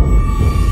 Música